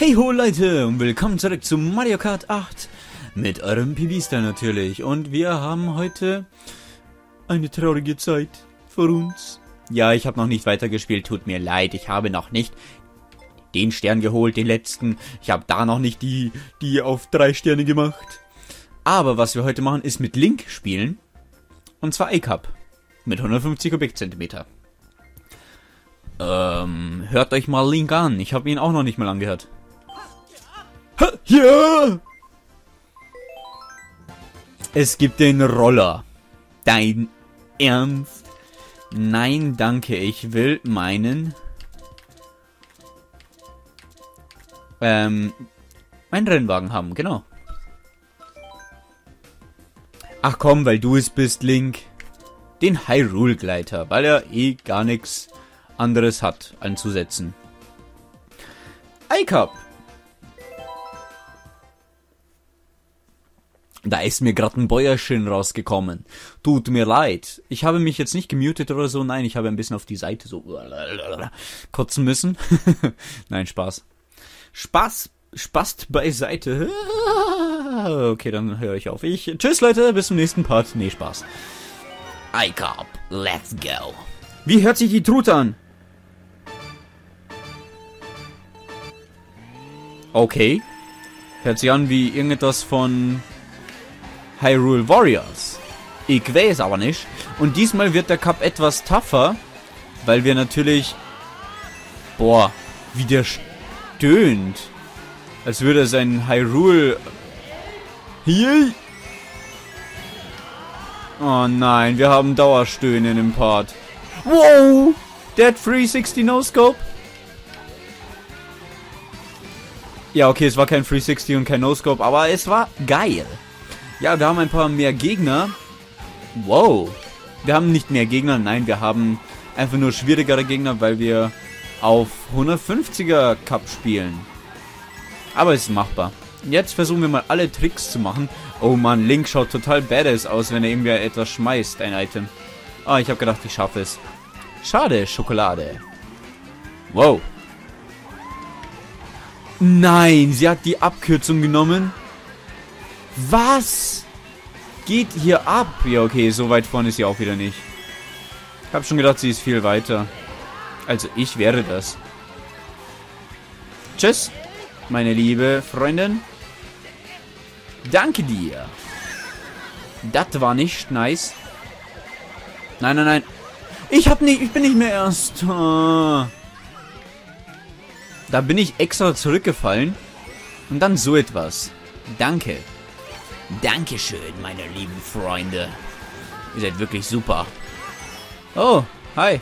Hey ho Leute und willkommen zurück zu Mario Kart 8 mit eurem Pibister natürlich und wir haben heute eine traurige Zeit vor uns. Ja, ich habe noch nicht weitergespielt, tut mir leid, ich habe noch nicht den Stern geholt, den letzten. Ich habe da noch nicht die, die auf drei Sterne gemacht. Aber was wir heute machen, ist mit Link spielen. Und zwar A-Cup. Mit 150 Kubikzentimeter. Ähm, hört euch mal Link an. Ich habe ihn auch noch nicht mal angehört. Ja! Es gibt den Roller. Dein Ernst? Nein, danke. Ich will meinen... Ähm, meinen Rennwagen haben, genau. Ach komm, weil du es bist, Link. Den Hyrule-Gleiter, weil er eh gar nichts anderes hat anzusetzen. iCup. Da ist mir gerade ein Bäuerchen rausgekommen. Tut mir leid. Ich habe mich jetzt nicht gemutet oder so. Nein, ich habe ein bisschen auf die Seite so kotzen müssen. Nein, Spaß. Spaß, Spast beiseite. Okay, dann höre ich auf. Ich, tschüss Leute, bis zum nächsten Part. Nee, Spaß. iCop, let's go. Wie hört sich die Trute an? Okay. Hört sich an wie irgendetwas von Hyrule Warriors. Ich weiß aber nicht. Und diesmal wird der Cup etwas tougher, weil wir natürlich... Boah, wie der stöhnt. Als würde er sein Hyrule... Hier... Oh nein, wir haben Dauerstöhnen im Part. Wow! Dead 360 No Scope? Ja, okay, es war kein 360 und kein No Scope, aber es war geil. Ja, wir haben ein paar mehr Gegner. Wow. Wir haben nicht mehr Gegner, nein, wir haben einfach nur schwierigere Gegner, weil wir auf 150er Cup spielen. Aber es ist machbar. Jetzt versuchen wir mal alle Tricks zu machen. Oh man, Link schaut total badass aus, wenn er irgendwie etwas schmeißt, ein Item. Ah, ich habe gedacht, ich schaffe es. Schade, Schokolade. Wow. Nein, sie hat die Abkürzung genommen. Was? Geht hier ab? Ja, okay, so weit vorne ist sie auch wieder nicht. Ich habe schon gedacht, sie ist viel weiter. Also ich wäre das. Tschüss, meine liebe Freundin. Danke dir. Das war nicht nice. Nein, nein, nein. Ich hab nicht, ich bin nicht mehr erst. Da bin ich extra zurückgefallen. Und dann so etwas. Danke. Dankeschön, meine lieben Freunde. Ihr seid wirklich super. Oh, hi,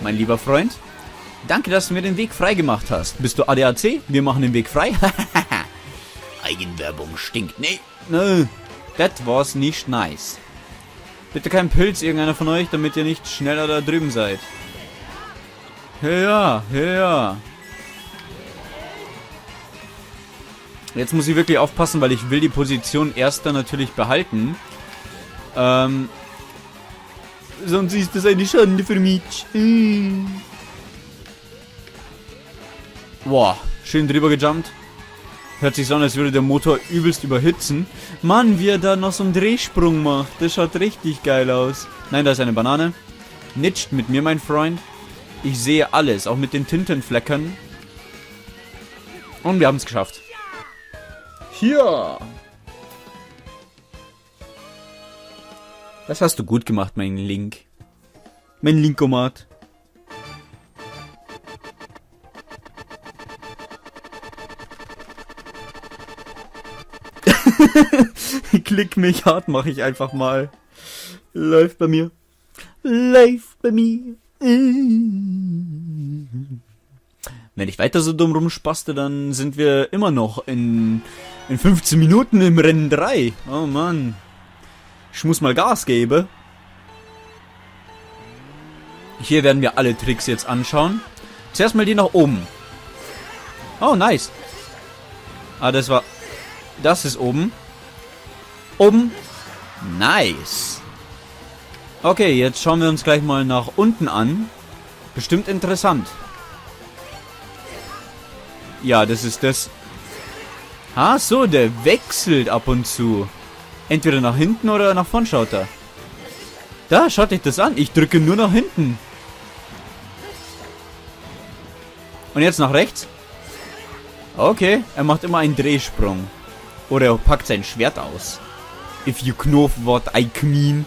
mein lieber Freund. Danke, dass du mir den Weg frei gemacht hast. Bist du ADAC? Wir machen den Weg frei. Eigenwerbung stinkt. Nee, nee. Das war's nicht nice. Bitte kein Pilz, irgendeiner von euch, damit ihr nicht schneller da drüben seid. Ja, ja. Jetzt muss ich wirklich aufpassen, weil ich will die Position erster natürlich behalten. Ähm, sonst ist das eine Schande für mich. Boah, schön drüber gejumpt. Hört sich so an, als würde der Motor übelst überhitzen. Mann, wie er da noch so einen Drehsprung macht. Das schaut richtig geil aus. Nein, da ist eine Banane. Nitscht mit mir, mein Freund. Ich sehe alles, auch mit den Tintenfleckern. Und wir haben es geschafft. Hier. Das hast du gut gemacht, mein Link. Mein Linkomat. Klick mich hart, mache ich einfach mal. Läuft bei mir. Läuft bei mir. Wenn ich weiter so dumm rumspaste, dann sind wir immer noch in, in 15 Minuten im Rennen 3. Oh Mann. Ich muss mal Gas geben. Hier werden wir alle Tricks jetzt anschauen. Zuerst mal die nach oben. Oh, nice. Ah, das war... Das ist oben. Oben. Nice. Okay, jetzt schauen wir uns gleich mal nach unten an. Bestimmt interessant. Ja, das ist das. Ah, so, der wechselt ab und zu. Entweder nach hinten oder nach vorn schaut er. Da, schaut euch das an. Ich drücke nur nach hinten. Und jetzt nach rechts. Okay, er macht immer einen Drehsprung. Oder er packt sein Schwert aus. If you know what I mean.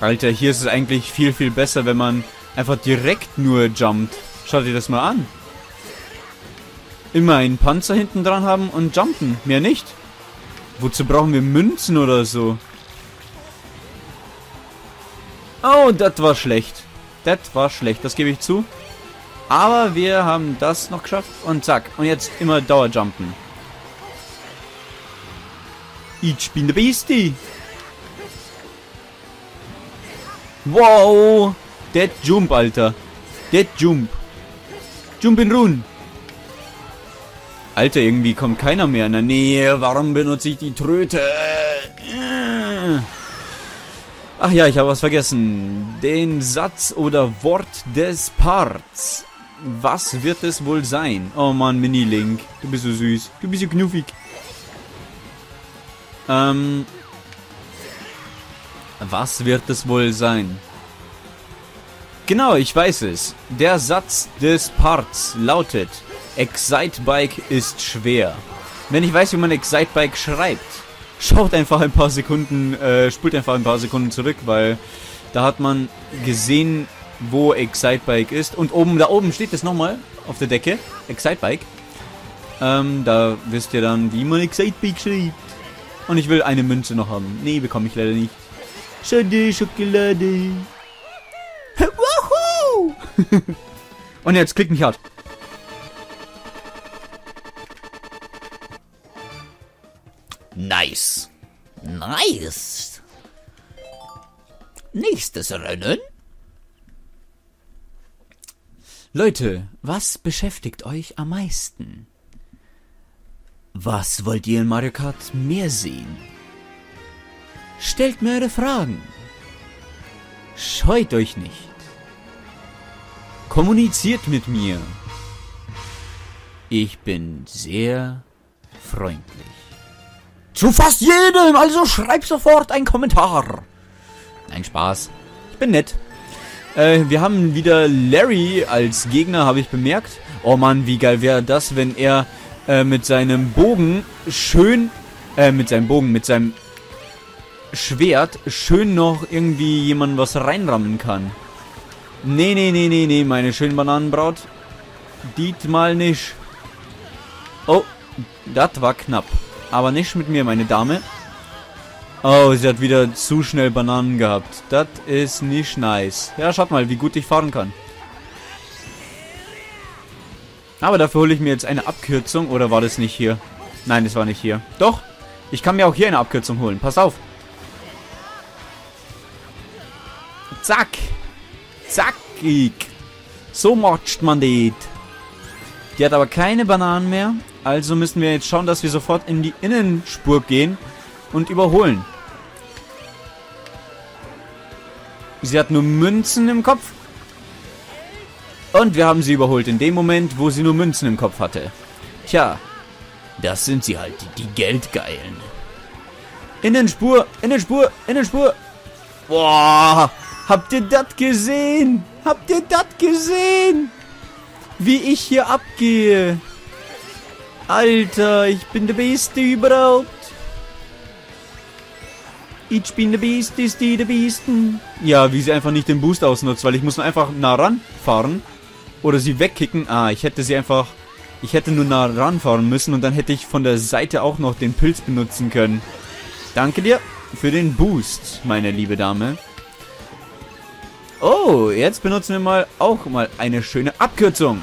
Alter, hier ist es eigentlich viel, viel besser, wenn man einfach direkt nur jumpt. Schaut dir das mal an. Immer einen Panzer hinten dran haben und jumpen. Mehr nicht. Wozu brauchen wir Münzen oder so? Oh, das war schlecht. Das war schlecht, das gebe ich zu. Aber wir haben das noch geschafft. Und zack. Und jetzt immer Dauerjumpen. Ich bin der Beastie. Wow. Dead Jump, Alter. Dead Jump. Jump in Run. Alter, irgendwie kommt keiner mehr in der Nähe. Warum benutze ich die Tröte? Ach ja, ich habe was vergessen. Den Satz oder Wort des Parts. Was wird es wohl sein? Oh Mann, Mini-Link. Du bist so süß. Du bist so knuffig. Ähm. Was wird es wohl sein? Genau, ich weiß es. Der Satz des Parts lautet: Excitebike ist schwer. Wenn ich weiß, wie man Excitebike schreibt, schaut einfach ein paar Sekunden, äh, spult einfach ein paar Sekunden zurück, weil da hat man gesehen, wo Excitebike ist. Und oben, da oben steht es nochmal auf der Decke. Excitebike. Ähm, da wisst ihr dann, wie man Excitebike schreibt. Und ich will eine Münze noch haben. Nee, bekomme ich leider nicht. Schade, Schokolade. Woohoo! Und jetzt klick mich hart. Nice. Nächstes Rennen. Leute, was beschäftigt euch am meisten? Was wollt ihr in Mario Kart mehr sehen? Stellt mir eure Fragen. Scheut euch nicht. Kommuniziert mit mir. Ich bin sehr freundlich. Zu fast jedem, also schreib sofort einen Kommentar. Nein, Spaß. Ich bin nett. Äh, wir haben wieder Larry als Gegner, habe ich bemerkt. Oh Mann, wie geil wäre das, wenn er äh, mit seinem Bogen schön, äh, mit seinem Bogen, mit seinem Schwert schön noch irgendwie jemanden was reinrammen kann. Nee, nee, nee, nee, nee, meine schönen Bananenbraut. Diesmal nicht. Oh, das war knapp. Aber nicht mit mir, meine Dame. Oh, sie hat wieder zu schnell Bananen gehabt. Das ist nicht nice. Ja, schaut mal, wie gut ich fahren kann. Aber dafür hole ich mir jetzt eine Abkürzung. Oder war das nicht hier? Nein, das war nicht hier. Doch, ich kann mir auch hier eine Abkürzung holen. Pass auf. Zack. Zackig. So macht man das. Die hat aber keine Bananen mehr. Also müssen wir jetzt schauen, dass wir sofort in die Innenspur gehen und überholen. Sie hat nur Münzen im Kopf. Und wir haben sie überholt in dem Moment, wo sie nur Münzen im Kopf hatte. Tja, das sind sie halt, die Geldgeilen. Innenspur, Innenspur, Innenspur. Boah, habt ihr das gesehen? Habt ihr das gesehen? Wie ich hier abgehe. Alter, ich bin der Beste überhaupt. Ich bin der Beste, ist die der Besten. Ja, wie sie einfach nicht den Boost ausnutzt, weil ich muss nur einfach nah ranfahren. Oder sie wegkicken. Ah, ich hätte sie einfach... Ich hätte nur nah ranfahren müssen und dann hätte ich von der Seite auch noch den Pilz benutzen können. Danke dir für den Boost, meine liebe Dame. Oh, jetzt benutzen wir mal auch mal eine schöne Abkürzung.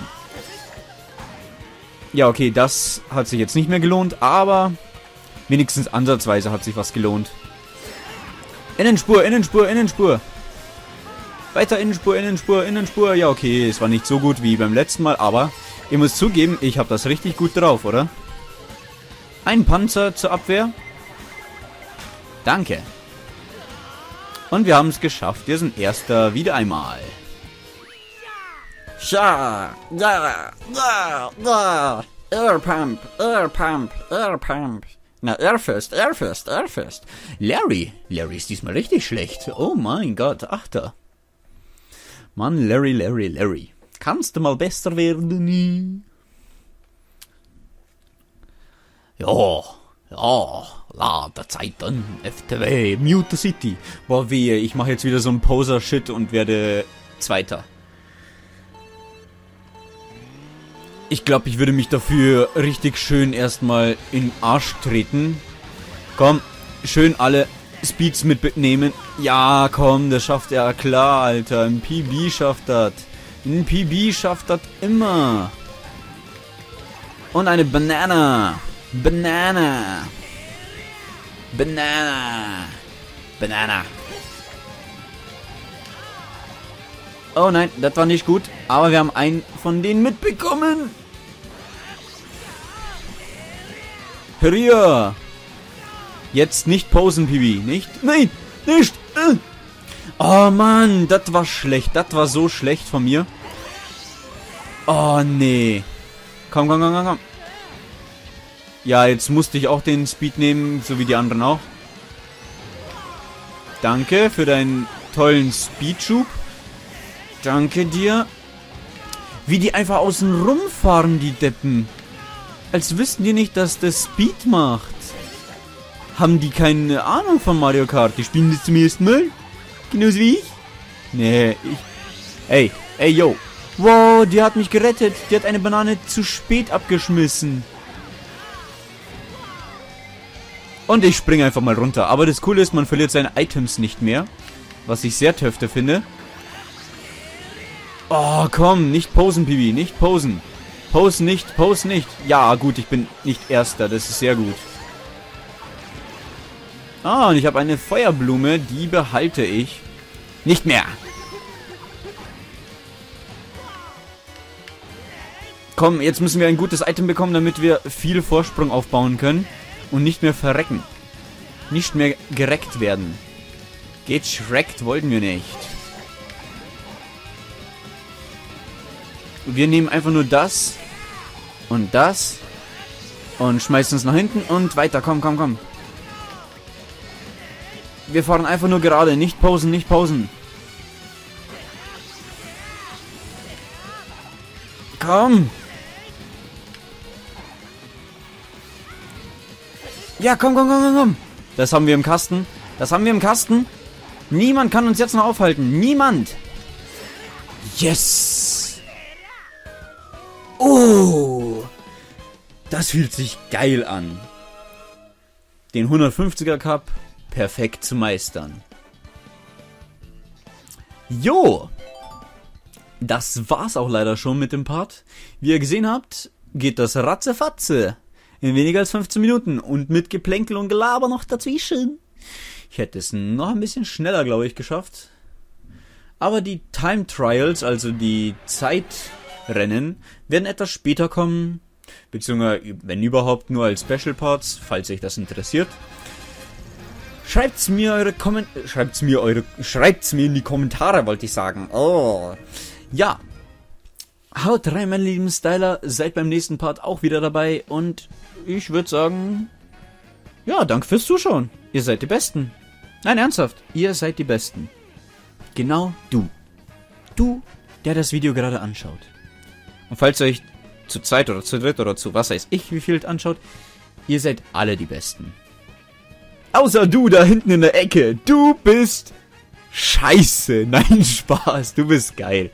Ja, okay, das hat sich jetzt nicht mehr gelohnt, aber wenigstens ansatzweise hat sich was gelohnt. Innenspur, Innenspur, Innenspur. Weiter Innenspur, Innenspur, Innenspur. Ja, okay, es war nicht so gut wie beim letzten Mal, aber ihr müsst zugeben, ich habe das richtig gut drauf, oder? Ein Panzer zur Abwehr. Danke. Und wir haben es geschafft. Wir sind Erster wieder einmal. Sha, da, da, da. Air Pump, Air Pump, Air Pump. Na, Airfest, Airfest, Airfest. Larry, Larry ist diesmal richtig schlecht. Oh mein Gott, Achter. Mann, Larry, Larry, Larry. Kannst du mal besser werden? Ja, ja, la, der Zeiten, FTW, Mute City. Boah, wehe, ich mache jetzt wieder so einen Poser-Shit und werde Zweiter. Ich glaube, ich würde mich dafür richtig schön erstmal in Arsch treten. Komm, schön alle Speeds mitnehmen. Ja, komm, das schafft er klar, Alter. Ein PB schafft das. Ein PB schafft das immer. Und eine Banana. Banana. Banana. Banana. Oh nein, das war nicht gut. Aber wir haben einen von denen mitbekommen. Hier. Jetzt nicht posen, Pibi. Nicht? Nein, nicht. Oh Mann, das war schlecht. Das war so schlecht von mir. Oh nee. Komm, komm, komm, komm, komm. Ja, jetzt musste ich auch den Speed nehmen, so wie die anderen auch. Danke für deinen tollen Speedschub. Danke dir. Wie die einfach außen rumfahren, die Deppen. Als wüssten die nicht, dass das Speed macht. Haben die keine Ahnung von Mario Kart? Die spielen das zum ersten Mal? Genauso wie ich? Nee, ich... Ey, ey, yo. Wow, die hat mich gerettet. Die hat eine Banane zu spät abgeschmissen. Und ich springe einfach mal runter. Aber das Coole ist, man verliert seine Items nicht mehr. Was ich sehr töfte finde. Oh, komm, nicht posen, Pibi, nicht posen. Pose nicht, pose nicht. Ja, gut, ich bin nicht Erster, das ist sehr gut. Ah, und ich habe eine Feuerblume, die behalte ich. Nicht mehr. Komm, jetzt müssen wir ein gutes Item bekommen, damit wir viel Vorsprung aufbauen können. Und nicht mehr verrecken. Nicht mehr gereckt werden. Geht schreckt wollten wir nicht. Wir nehmen einfach nur das und das und schmeißen es nach hinten und weiter. Komm, komm, komm. Wir fahren einfach nur gerade. Nicht pausen, nicht pausen. Komm. Ja, komm, komm, komm, komm, komm. Das haben wir im Kasten. Das haben wir im Kasten. Niemand kann uns jetzt noch aufhalten. Niemand. Yes. Oh. Das fühlt sich geil an. Den 150er Cup perfekt zu meistern. Jo. Das war's auch leider schon mit dem Part. Wie ihr gesehen habt, geht das ratzefatze. In weniger als 15 Minuten und mit Geplänkel und Gelaber noch dazwischen. Ich hätte es noch ein bisschen schneller, glaube ich, geschafft. Aber die Time Trials, also die Zeitrennen, werden etwas später kommen. Beziehungsweise, wenn überhaupt, nur als Special Parts, falls euch das interessiert. Schreibt's mir eure Komment schreibt's mir eure schreibt's mir in die Kommentare, wollte ich sagen. Oh. Ja. Haut rein, meine lieben Styler, seid beim nächsten Part auch wieder dabei und ich würde sagen, ja, danke fürs Zuschauen. Ihr seid die Besten. Nein, ernsthaft, ihr seid die Besten. Genau du. Du, der das Video gerade anschaut. Und falls ihr euch zu zweit oder zu dritt oder zu was weiß ich wie viel anschaut, ihr seid alle die Besten. Außer du da hinten in der Ecke. Du bist scheiße. Nein, Spaß. Du bist geil.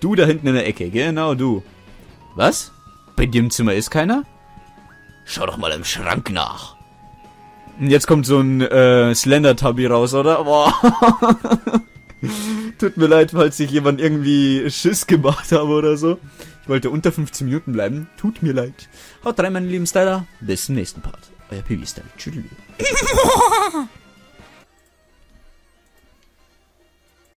Du da hinten in der Ecke. Genau du. Was? Bei dir im Zimmer ist keiner? Schau doch mal im Schrank nach. Jetzt kommt so ein äh, Slender-Tubby raus, oder? Boah. Tut mir leid, falls ich jemand irgendwie Schiss gemacht habe oder so. Ich wollte unter 15 Minuten bleiben. Tut mir leid. Haut rein, meine lieben Styler. Bis zum nächsten Part. Euer Pibi-Style. Tschüss.